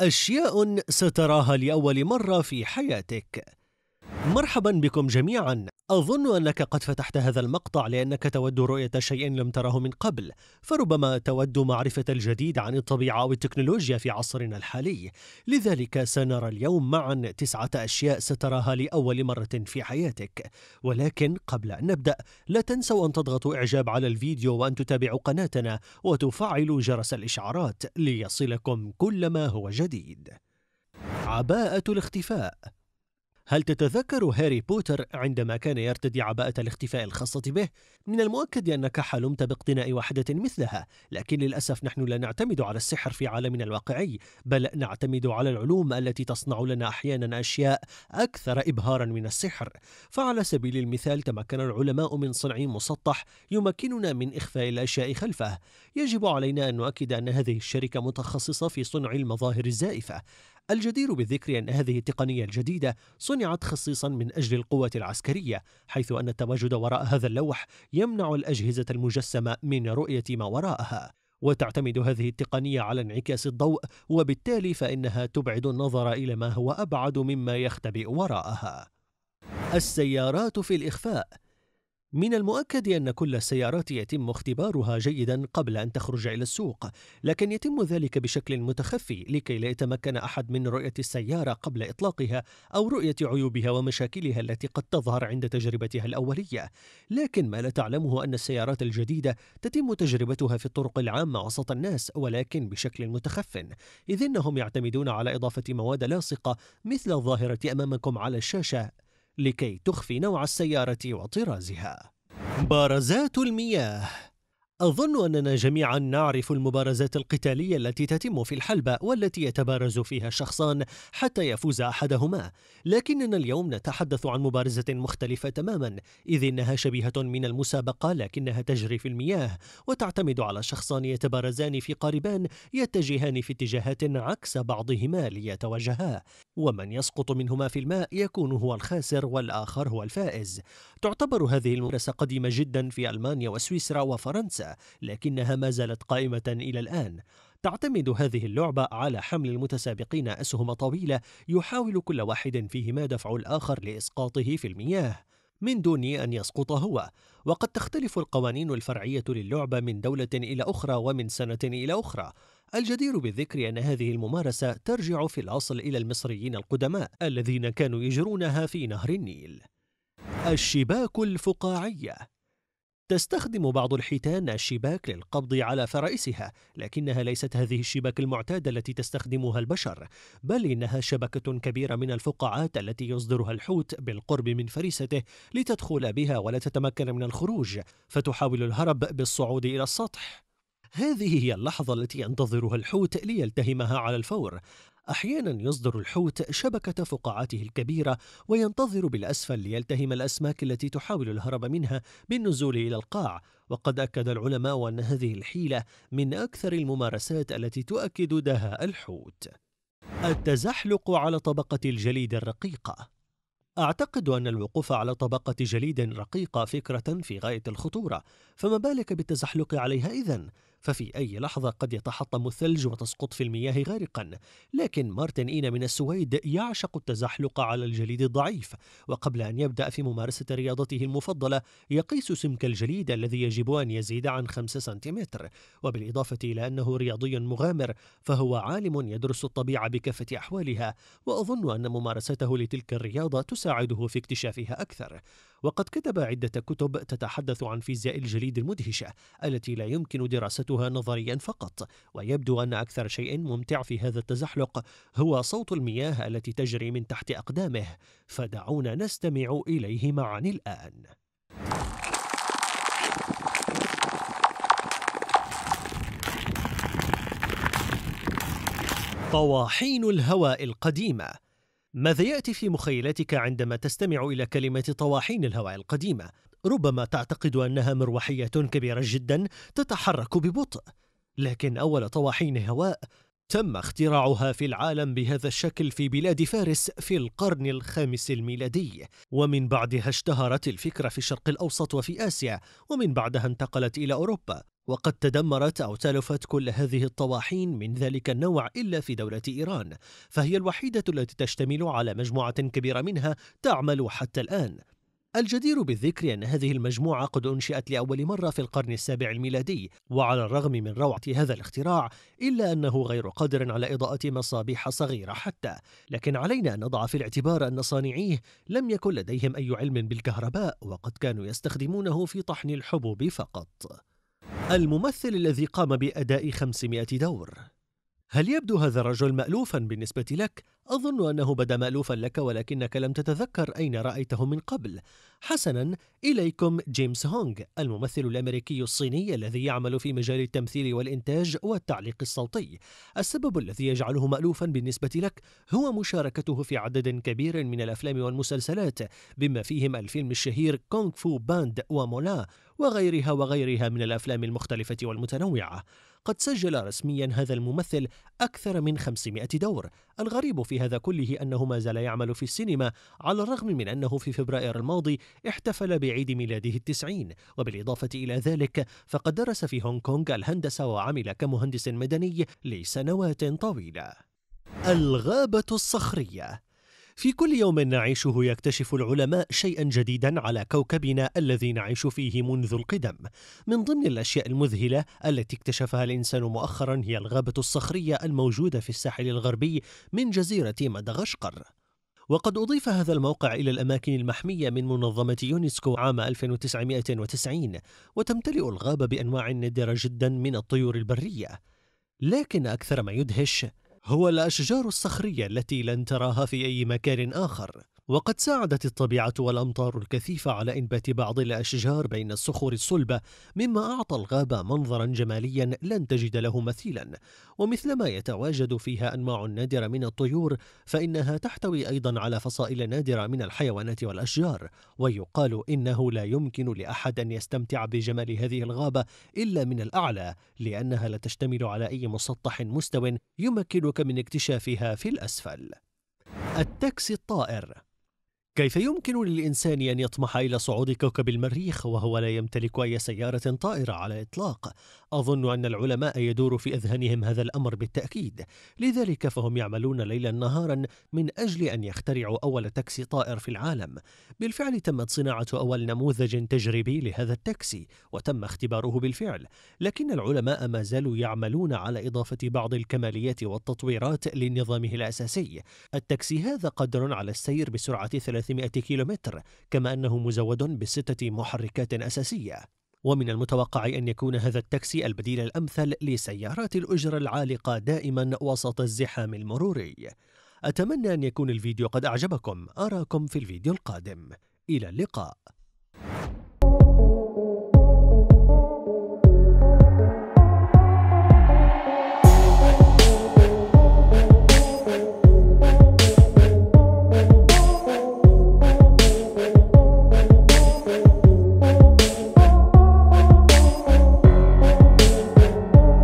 أشياء ستراها لأول مرة في حياتك. مرحبا بكم جميعا. أظن أنك قد فتحت هذا المقطع لأنك تود رؤية شيء لم تره من قبل فربما تود معرفة الجديد عن الطبيعة والتكنولوجيا في عصرنا الحالي. لذلك سنرى اليوم معا تسعة أشياء ستراها لأول مرة في حياتك. ولكن قبل أن نبدأ لا تنسوا أن تضغطوا إعجاب على الفيديو وأن تتابعوا قناتنا وتفعلوا جرس الإشعارات ليصلكم كل ما هو جديد. عباءة الاختفاء. هل تتذكر هاري بوتر عندما كان يرتدي عباءة الاختفاء الخاصة به؟ من المؤكد أنك حلمت باقتناء واحدة مثلها، لكن للأسف نحن لا نعتمد على السحر في عالمنا الواقعي، بل نعتمد على العلوم التي تصنع لنا أحيانا أشياء أكثر إبهارا من السحر. فعلى سبيل المثال تمكن العلماء من صنع مسطح يمكننا من إخفاء الأشياء خلفه. يجب علينا أن نؤكد أن هذه الشركة متخصصة في صنع المظاهر الزائفة. الجدير بالذكر أن هذه التقنية الجديدة صنعت خصيصا من أجل القوة العسكرية حيث أن التواجد وراء هذا اللوح يمنع الأجهزة المجسمة من رؤية ما وراءها. وتعتمد هذه التقنية على انعكاس الضوء وبالتالي فإنها تبعد النظر إلى ما هو أبعد مما يختبئ وراءها. السيارات في الإخفاء. من المؤكد أن كل السيارات يتم اختبارها جيدا قبل أن تخرج إلى السوق، لكن يتم ذلك بشكل متخفي لكي لا يتمكن أحد من رؤية السيارة قبل إطلاقها أو رؤية عيوبها ومشاكلها التي قد تظهر عند تجربتها الأولية. لكن ما لا تعلمه أن السيارات الجديدة تتم تجربتها في الطرق العامة وسط الناس ولكن بشكل متخف، إذ أنهم يعتمدون على إضافة مواد لاصقة مثل الظاهرة أمامكم على الشاشة لكي تخفي نوع السيارة وطرازها. بارزات المياه أظن أننا جميعا نعرف المبارزات القتالية التي تتم في الحلبة والتي يتبارز فيها شخصان حتى يفوز أحدهما، لكننا اليوم نتحدث عن مبارزة مختلفة تماما، إذ إنها شبيهة من المسابقة لكنها تجري في المياه، وتعتمد على شخصان يتبارزان في قاربان يتجهان في اتجاهات عكس بعضهما ليتوجها، ومن يسقط منهما في الماء يكون هو الخاسر والآخر هو الفائز. تعتبر هذه الممارسة قديمة جدا في ألمانيا وسويسرا وفرنسا. لكنها ما زالت قائمة إلى الآن. تعتمد هذه اللعبة على حمل المتسابقين أسهم طويلة يحاول كل واحد فيهما دفع الآخر لإسقاطه في المياه. من دون أن يسقط هو. وقد تختلف القوانين الفرعية للعبة من دولة إلى أخرى ومن سنة إلى أخرى. الجدير بالذكر أن هذه الممارسة ترجع في الأصل إلى المصريين القدماء الذين كانوا يجرونها في نهر النيل. الشباك الفقاعية. تستخدم بعض الحيتان الشباك للقبض على فرائسها لكنها ليست هذه الشباك المعتادة التي تستخدمها البشر بل إنها شبكة كبيرة من الفقاعات التي يصدرها الحوت بالقرب من فريسته لتدخل بها ولا تتمكن من الخروج فتحاول الهرب بالصعود إلى السطح. هذه هي اللحظة التي ينتظرها الحوت ليلتهمها على الفور. أحيانا يصدر الحوت شبكة فقاعاته الكبيرة وينتظر بالأسفل ليلتهم الأسماك التي تحاول الهرب منها بالنزول إلى القاع. وقد أكد العلماء أن هذه الحيلة من أكثر الممارسات التي تؤكد دهاء الحوت. التزحلق على طبقة الجليد الرقيقة أعتقد أن الوقوف على طبقة جليد رقيقة فكرة في غاية الخطورة. فما بالك بالتزحلق عليها إذن؟ ففي أي لحظة قد يتحطم الثلج وتسقط في المياه غارقا. لكن مارتن إينا من السويد يعشق التزحلق على الجليد الضعيف. وقبل أن يبدأ في ممارسة رياضته المفضلة يقيس سمك الجليد الذي يجب أن يزيد عن 5 سنتيمتر. وبالإضافة إلى أنه رياضي مغامر فهو عالم يدرس الطبيعة بكافة أحوالها. وأظن أن ممارسته لتلك الرياضة تساعده في اكتشافها أكثر. وقد كتب عدة كتب تتحدث عن فيزياء الجليد المدهشة التي لا يمكن دراستها نظريا فقط. ويبدو أن أكثر شيء ممتع في هذا التزحلق هو صوت المياه التي تجري من تحت أقدامه. فدعونا نستمع إليه معا الآن. طواحين الهواء القديمة. ماذا يأتي في مخيلتك عندما تستمع إلى كلمة طواحين الهواء القديمة؟ ربما تعتقد أنها مروحية كبيرة جدا تتحرك ببطء، لكن أول طواحين هواء تم اختراعها في العالم بهذا الشكل في بلاد فارس في القرن الخامس الميلادي. ومن بعدها اشتهرت الفكرة في الشرق الأوسط وفي آسيا ومن بعدها انتقلت إلى أوروبا. وقد تدمرت أو تلفت كل هذه الطواحين من ذلك النوع إلا في دولة إيران فهي الوحيدة التي تشتمل على مجموعة كبيرة منها تعمل حتى الآن. الجدير بالذكر أن هذه المجموعة قد أنشئت لأول مرة في القرن السابع الميلادي وعلى الرغم من روعة هذا الاختراع إلا أنه غير قادر على إضاءة مصابيح صغيرة حتى. لكن علينا أن نضع في الاعتبار أن صانعيه لم يكن لديهم أي علم بالكهرباء وقد كانوا يستخدمونه في طحن الحبوب فقط. الممثل الذي قام بأداء 500 دور هل يبدو هذا الرجل مألوفا بالنسبة لك؟ أظن أنه بدا مألوفا لك ولكنك لم تتذكر أين رأيته من قبل. حسنا إليكم جيمس هونغ الممثل الأمريكي الصيني الذي يعمل في مجال التمثيل والإنتاج والتعليق الصوتي. السبب الذي يجعله مألوفا بالنسبة لك هو مشاركته في عدد كبير من الأفلام والمسلسلات بما فيهم الفيلم الشهير كونغ فو باندا ومولان وغيرها وغيرها من الأفلام المختلفة والمتنوعة. قد سجل رسميا هذا الممثل أكثر من 500 دور. الغريب في هذا كله أنه ما زال يعمل في السينما على الرغم من أنه في فبراير الماضي احتفل بعيد ميلاده التسعين. وبالإضافة إلى ذلك فقد درس في هونغ كونغ الهندسة وعمل كمهندس مدني لسنوات طويلة. الغابة الصخرية. في كل يوم نعيشه يكتشف العلماء شيئا جديدا على كوكبنا الذي نعيش فيه منذ القدم. من ضمن الأشياء المذهلة التي اكتشفها الإنسان مؤخرا هي الغابة الصخرية الموجودة في الساحل الغربي من جزيرة مدغشقر. وقد أضيف هذا الموقع إلى الأماكن المحمية من منظمة يونسكو عام 1990 وتمتلئ الغابة بأنواع نادرة جدا من الطيور البرية. لكن أكثر ما يدهش هو الأشجار الصخرية التي لن تراها في أي مكان آخر. وقد ساعدت الطبيعة والأمطار الكثيفة على إنبات بعض الأشجار بين الصخور الصلبة مما أعطى الغابة منظرا جماليا لن تجد له مثيلا. ومثلما يتواجد فيها أنواع نادرة من الطيور فإنها تحتوي أيضا على فصائل نادرة من الحيوانات والأشجار. ويقال إنه لا يمكن لأحد أن يستمتع بجمال هذه الغابة إلا من الأعلى لأنها لا تشتمل على أي مسطح مستو يمكنك من اكتشافها في الأسفل. التاكسي الطائر كيف يمكن للإنسان أن يطمح إلى صعود كوكب المريخ وهو لا يمتلك أي سيارة طائرة على الإطلاق؟ أظن أن العلماء يدور في أذهانهم هذا الأمر بالتأكيد، لذلك فهم يعملون ليلا نهارا من أجل أن يخترعوا أول تاكسي طائر في العالم. بالفعل تمت صناعة أول نموذج تجريبي لهذا التاكسي، وتم اختباره بالفعل، لكن العلماء ما زالوا يعملون على إضافة بعض الكماليات والتطويرات لنظامه الأساسي. التاكسي هذا قادر على السير بسرعة 300 كيلومتر، كما أنه مزود بستة محركات أساسية. ومن المتوقع أن يكون هذا التاكسي البديل الأمثل لسيارات الأجرة العالقة دائما وسط الزحام المروري. أتمنى أن يكون الفيديو قد أعجبكم. أراكم في الفيديو القادم. إلى اللقاء.